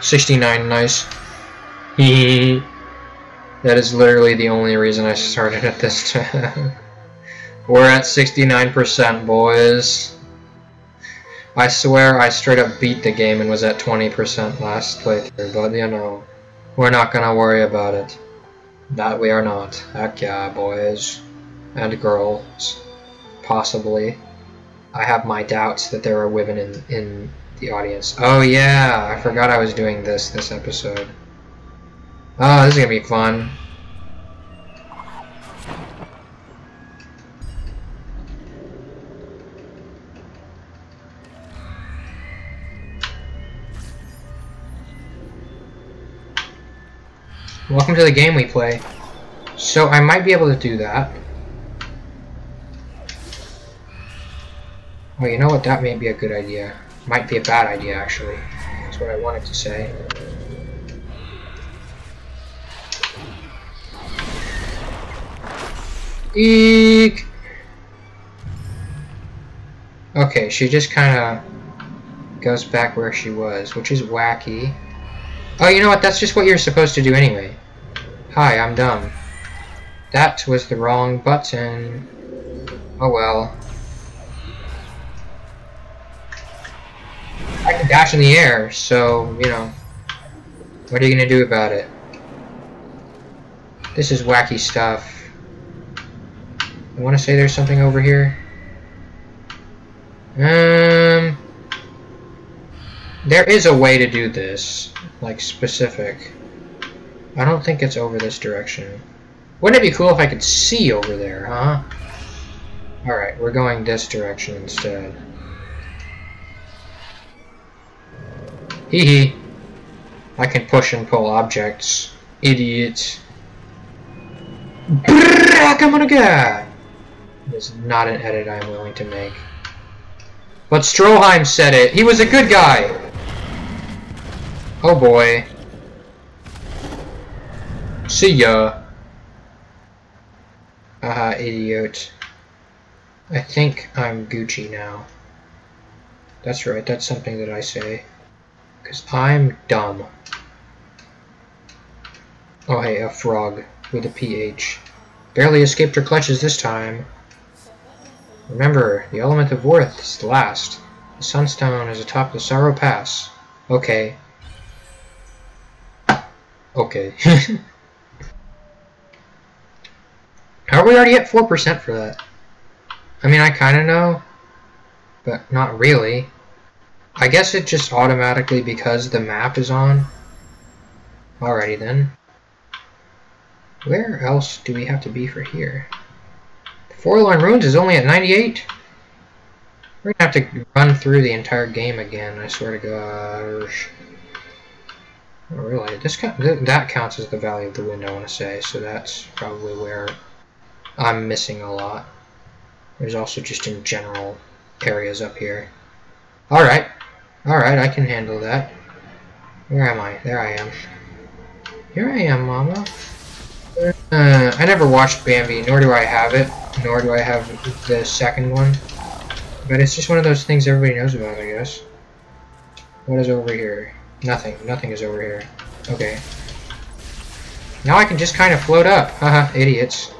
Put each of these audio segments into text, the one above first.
69, nice. That is literally the only reason I started at this time. We're at 69%, boys. I swear I straight up beat the game and was at 20% last playthrough, but you know, we're not gonna worry about it. That we are not. Heck yeah, boys. And girls. Possibly. I have my doubts that there are women in, in the audience. Oh yeah, I forgot I was doing this this episode. Oh, this is gonna be fun. Welcome to the game we play. So I might be able to do that. Well, you know what? That may be a good idea. Might be a bad idea, actually. That's what I wanted to say. Eek! Okay, she just kind of goes back where she was, which is wacky. Oh, you know what? That's just what you're supposed to do anyway. Hi, I'm dumb. That was the wrong button. Oh well. Dash in the air, so, you know. What are you gonna do about it? This is wacky stuff. I wanna say there's something over here. Um... There is a way to do this, like specific. I don't think it's over this direction. Wouldn't it be cool if I could see over there, huh? Alright, we're going this direction instead. Hee hee. I can push and pull objects. Idiot. Brrrr, This is not an edit I'm willing to make. But Stroheim said it. He was a good guy. Oh boy. See ya. Haha, idiot. I think I'm Gucci now. That's right, that's something that I say. Because I'm dumb. Oh hey, a frog with a PH. Barely escaped her clutches this time. Remember, the element of worth is the last. The sunstone is atop the Sorrow Pass. Okay. Okay. Are we already at 4% for that? I mean, I kind of know, but not really. I guess it just automatically because the map is on. Alrighty then. Where else do we have to be for here? Forlorn Ruins is only at 98? We're gonna have to run through the entire game again, I swear to gosh. Oh, really? This that counts as the Valley of the wind, I want to say, so that's probably where I'm missing a lot. There's also just in general areas up here. Alright. Alright, I can handle that. Where am I? There I am. Here I am, Mama. Uh, I never watched Bambi, nor do I have it, nor do I have the second one. But it's just one of those things everybody knows about, I guess. What is over here? Nothing. Nothing is over here. Okay. Now I can just kind of float up. Haha, idiots.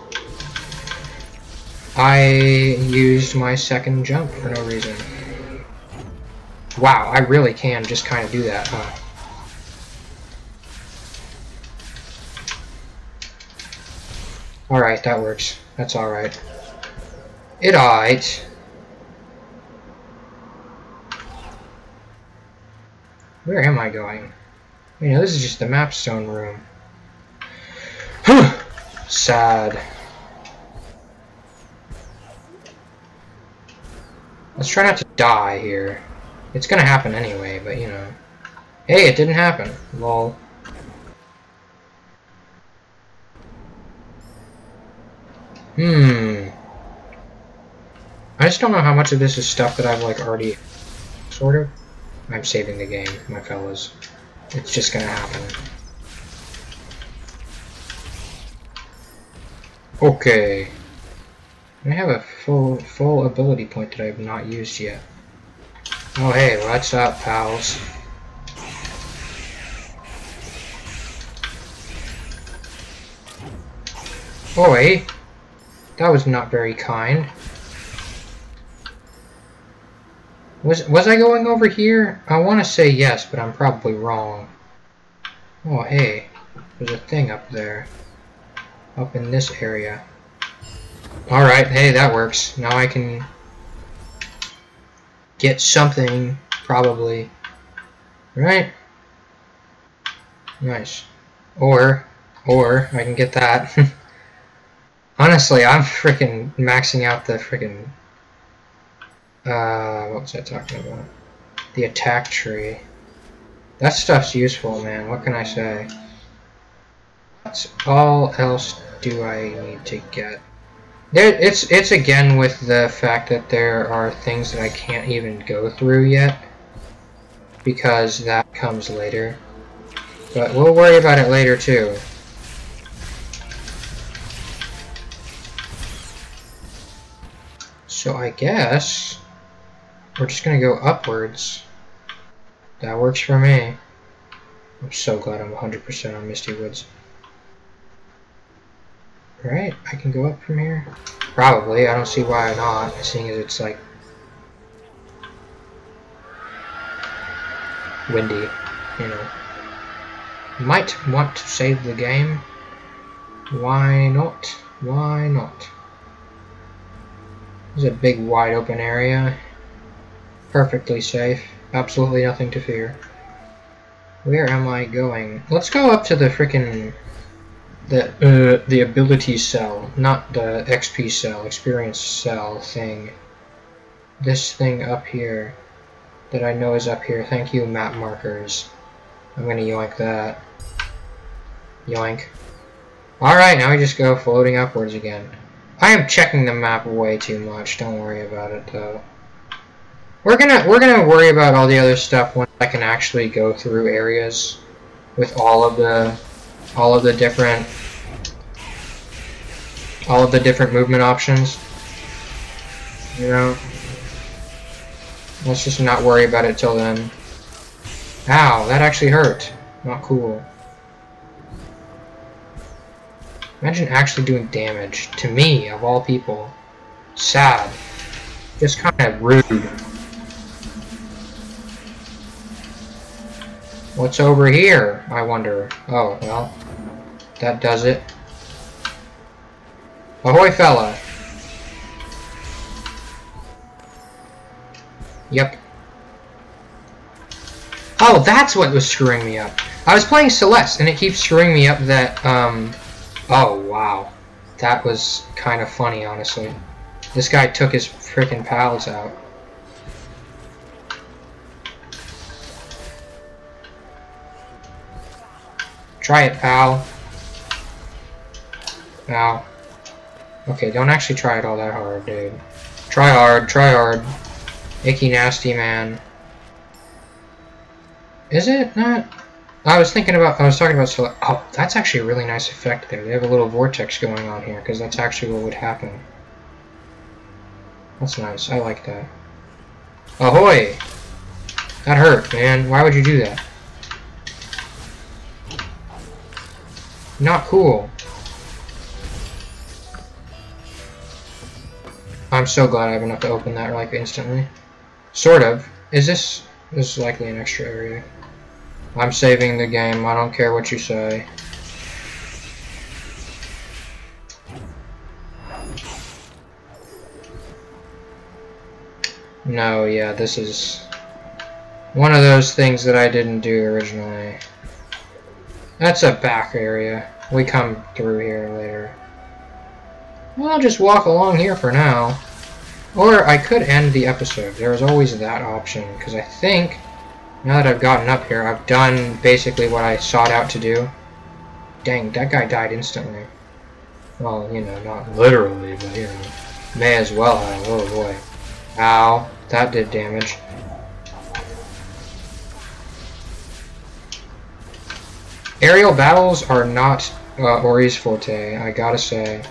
I used my second jump for no reason. Wow, I really can just kind of do that, huh? Alright, that works. That's alright. It alright. Where am I going? You know, this is just the mapstone room. Sad. Let's try not to die here. It's gonna happen anyway, but you know. Hey, it didn't happen. Lol. Hmm. I just don't know how much of this is stuff that I've like already sort of. I'm saving the game, my fellas. It's just gonna happen. Okay. I have a full full ability point that I have not used yet. Oh hey, watch out, pals. Boy, that was not very kind. Was was I going over here? I want to say yes, but I'm probably wrong. Oh hey, there's a thing up there. Up in this area. Alright, hey, that works. Now I can get something, probably. Right? Nice. Or, or, I can get that. Honestly, I'm freaking maxing out the freaking... Uh, what was I talking about? The attack tree. That stuff's useful, man. What can I say? What all else do I need to get? There, it's it's again with the fact that there are things that I can't even go through yet because that comes later. But we'll worry about it later too. So I guess we're just gonna go upwards. That works for me. I'm so glad I'm 100% on Misty Woods. Right, I can go up from here? Probably, I don't see why not, seeing as it's like windy, you know. Might want to save the game. Why not? Why not? There's a big wide open area. Perfectly safe. Absolutely nothing to fear. Where am I going? Let's go up to the frickin' the uh, the ability cell, not the XP cell, experience cell thing. This thing up here that I know is up here. Thank you, map markers. I'm gonna yoink that. Yoink. Alright, now we just go floating upwards again. I am checking the map way too much. Don't worry about it though. We're gonna we're gonna worry about all the other stuff once I can actually go through areas with all of the all of the different all of the different movement options. You know? Let's just not worry about it till then. Ow, that actually hurt. Not cool. Imagine actually doing damage to me, of all people. Sad. Just kind of rude. What's over here, I wonder? Oh, well, that does it. Ahoy, fella! Yep. Oh, that's what was screwing me up. I was playing Celeste, and it keeps screwing me up that, um, Oh, wow. That was kind of funny, honestly. This guy took his freaking pals out. Try it, pal. Ow. Okay, don't actually try it all that hard, dude. Try hard, try hard. Icky nasty man. Is it not? I was thinking about, I was talking about, oh, that's actually a really nice effect there. They have a little vortex going on here, because that's actually what would happen. That's nice, I like that. Ahoy! That hurt, man. Why would you do that? Not cool. I'm so glad I have enough to open that, like, instantly. Sort of. Is this... This is likely an extra area. I'm saving the game. I don't care what you say. No, yeah, this is one of those things that I didn't do originally. That's a back area. We come through here later. Well, I'll just walk along here for now. Or I could end the episode. There's always that option, because I think now that I've gotten up here, I've done basically what I sought out to do. Dang, that guy died instantly. Well, you know, not literally, but you know, may as well have. Oh boy. Ow, that did damage. Aerial battles are not uh, Ori's forte, I gotta say.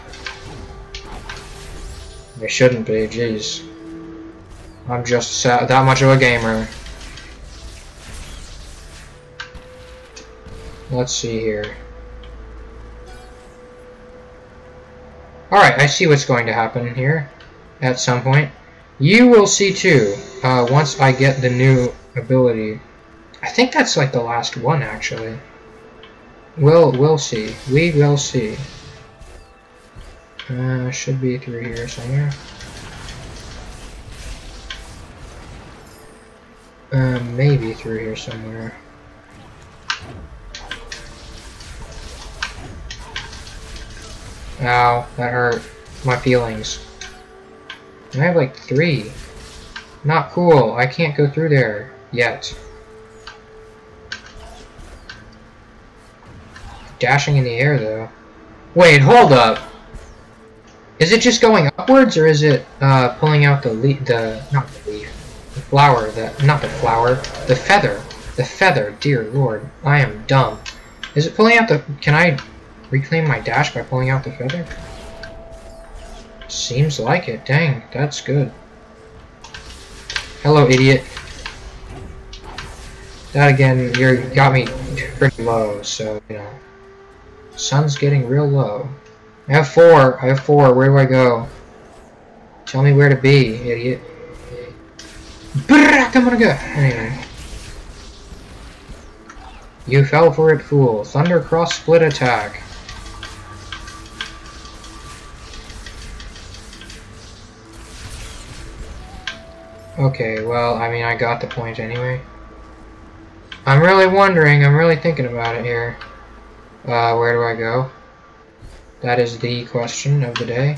They shouldn't be, jeez. I'm just that much of a gamer. Let's see here. Alright, I see what's going to happen here at some point. You will see too, uh, once I get the new ability. I think that's like the last one, actually. We'll, we'll see. We will see. Uh, should be through here somewhere. Uh, maybe through here somewhere. Ow, that hurt. My feelings. I have like three. Not cool. I can't go through there yet. Dashing in the air though. Wait, hold up. Is it just going upwards or is it uh, pulling out the leaf? The not the leaf, the flower. The not the flower. The feather. The feather. Dear Lord, I am dumb. Is it pulling out the? Can I reclaim my dash by pulling out the feather? Seems like it. Dang, that's good. Hello, idiot. That again, you got me pretty low, so, you know. Sun's getting real low. I have four. I have four. Where do I go? Tell me where to be, idiot. I'm gonna go. Anyway. You fell for it, fool. Thunder Cross split attack. Okay, well, I mean, I got the point anyway. I'm really wondering, I'm really thinking about it here. Uh, where do I go? That is the question of the day.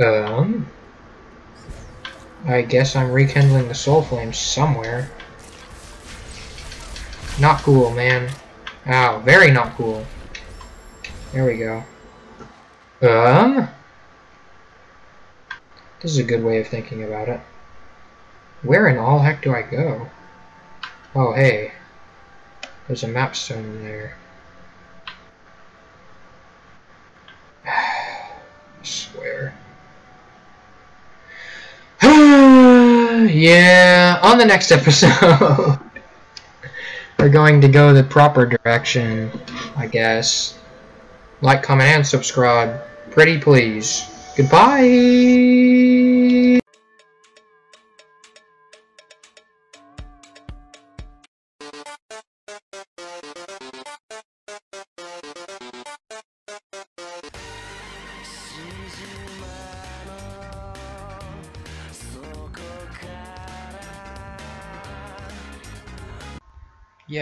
Um, I guess I'm rekindling the soul flame somewhere. Not cool, man. Ow, very not cool. There we go. Um, this is a good way of thinking about it. Where in all heck do I go? Oh, hey. There's a map stone there. I swear. yeah, on the next episode, we're going to go the proper direction, I guess. Like, comment, and subscribe. Pretty please. Goodbye!